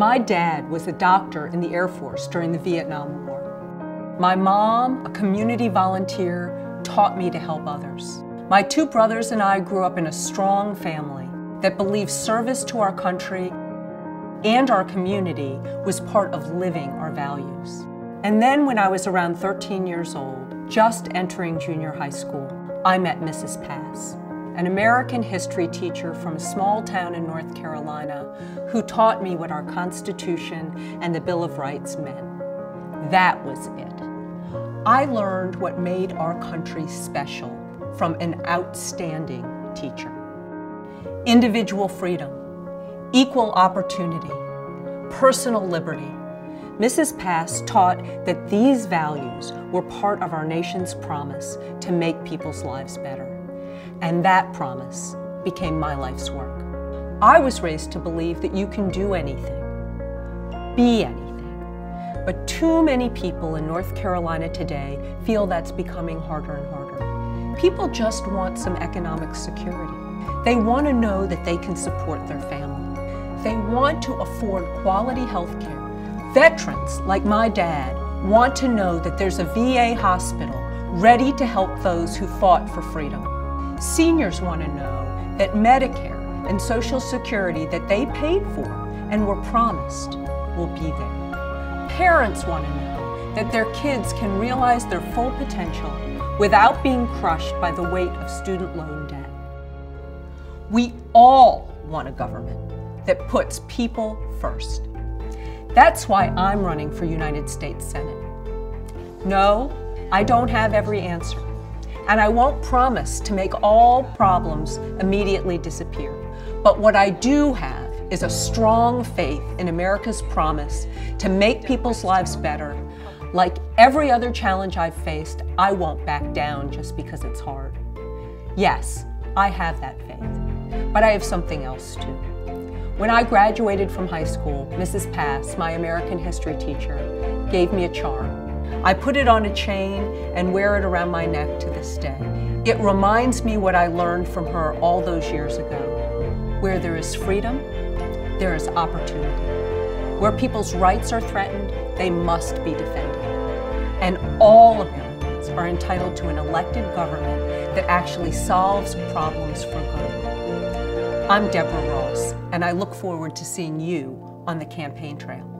My dad was a doctor in the Air Force during the Vietnam War. My mom, a community volunteer, taught me to help others. My two brothers and I grew up in a strong family that believed service to our country and our community was part of living our values. And then when I was around 13 years old, just entering junior high school, I met Mrs. Pass, an American history teacher from a small town in North Carolina who taught me what our Constitution and the Bill of Rights meant. That was it. I learned what made our country special from an outstanding teacher. Individual freedom, equal opportunity, personal liberty. Mrs. Pass taught that these values were part of our nation's promise to make people's lives better. And that promise became my life's work. I was raised to believe that you can do anything, be anything. But too many people in North Carolina today feel that's becoming harder and harder. People just want some economic security. They want to know that they can support their family. They want to afford quality health care. Veterans, like my dad, want to know that there's a VA hospital ready to help those who fought for freedom. Seniors want to know that Medicare and Social Security that they paid for and were promised will be there. Parents want to know that their kids can realize their full potential without being crushed by the weight of student loan debt. We all want a government that puts people first. That's why I'm running for United States Senate. No, I don't have every answer, and I won't promise to make all problems immediately disappear. But what I do have is a strong faith in America's promise to make people's lives better. Like every other challenge I've faced, I won't back down just because it's hard. Yes, I have that faith, but I have something else too. When I graduated from high school, Mrs. Pass, my American history teacher, gave me a charm. I put it on a chain and wear it around my neck to this day. It reminds me what I learned from her all those years ago. Where there is freedom, there is opportunity. Where people's rights are threatened, they must be defended. And all Americans are entitled to an elected government that actually solves problems for good. I'm Deborah Ross, and I look forward to seeing you on the campaign trail.